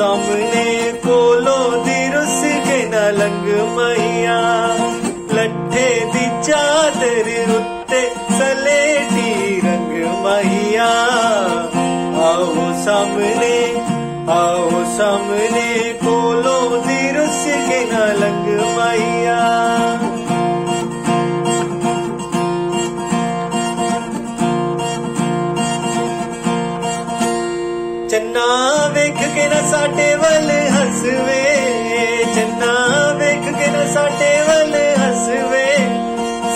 सामने कोलो दिरुस के नलंग मैया। लट्ठे दी चादर उत्ते सलेटी रंग मैया। आओ सामने आओ सामने कोलो दिरुस के नलंग मैया। चन्ना ਕੇ ਨਾ ਸਾਡੇ ਵੱਲ ਹੱਸਵੇ ਚੰਨਾ ਵੇਖ ਕੇ ਨਾ ਸਾਡੇ ਵੱਲ ਹੱਸਵੇ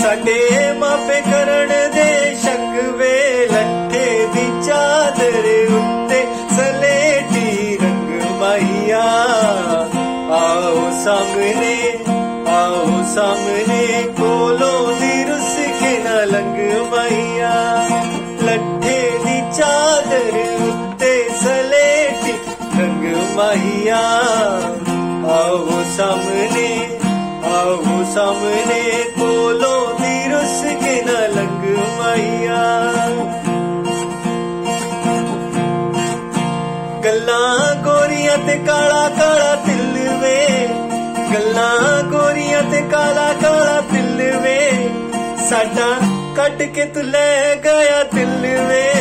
ਸਾਡੇ ਮਾਪੇ ਕਰਨ ਦੇ ਸ਼ਕਵੇ ਲੱਠੇ ਦੀ ਚਾਦਰ ਉੱਤੇ ਸਲੇਟੀ ਰੰਗ ਮਾਈਆ ਆਓ ਸਾਹਮਣੇ ਆਓ ਸਾਹਮਣੇ ਕੋਲੋਂ कहिया? आओ सामने आओ सामने बोलो तीरस के न लग मैया। गल्ला गोरिया ते काला काला तिल वे। गल्ला गोरिया ते काला काला तिल वे। साडा कट के तू ले गया दिल वे।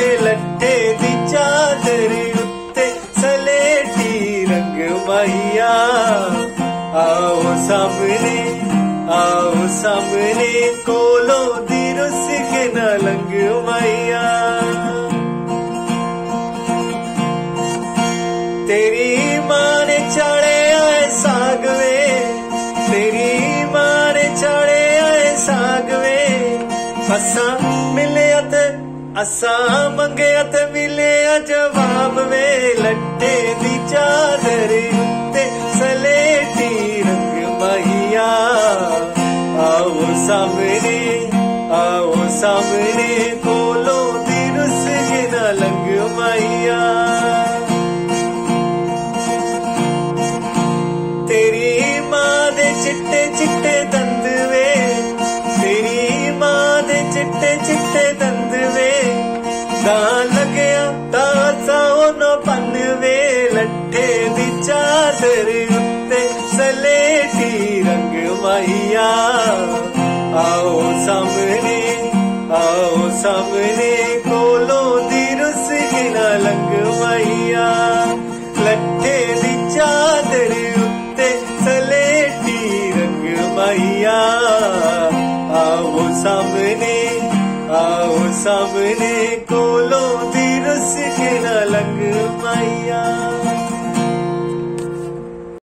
ਮਾਹੀਆ ਆਓ ਸਾਹਮਣੇ ਆਓ ਸਾਹਮਣੇ ਕੋਲੋਂ ਦੀ ਰੁੱਸ ਕੇ ਨਾ ਲੰਗ ਮਾਹੀਆ ਤੇਰੀ ਮਾਂ ਨੇ ਚਾੜਿਆ ਏ ਸਾਗ ਵੇ ਤੇਰੀ ਮਾਂ ਨੇ ਚਾੜਿਆ ਏ ਅਸਾਂ ਮੰਗਿਆ ਤੇ ਮਿਲਿਆ ਜਵਾਬ ਵੇ ਲੱਟੇ ਦੀ ਚਾਦਰ ਉੱਤੇ ਸਲੇਟੀ ਰੰਗ ਮਹੀਆ ਆਓ ਸਾਹਮਣੇ ਆਓ ਸਾਹਮਣੇ ਕੋਲੋਂ ਲੱਗਿਆ ਤਾਂ ਸੋਨੋ ਪੰਨ ਵੇ ਲੱਠੇ ਦੀ ਚਾਦਰ ਉੱਤੇ ਸਲੇਟੀ ਰੰਗ ਮਾਹੀਆ ਆਓ ਸਾਹਮਣੇ ਆਓ ਸਾਹਮਣੇ ਕੋਲੋਂ ਦੀ ਰੁੱਸ ਕੇ ਨਾ ਲੰਗ ਮਾਹੀਆ ਲੱਠੇ ਦੀ ਚਾਦਰ ਉੱਤੇ ਸਲੇਟੀ ਰੰਗ ਮਾਹੀਆ ਆਓ ਸਾਹਮਣੇ सबने कोलो दी रस के न लग पाई।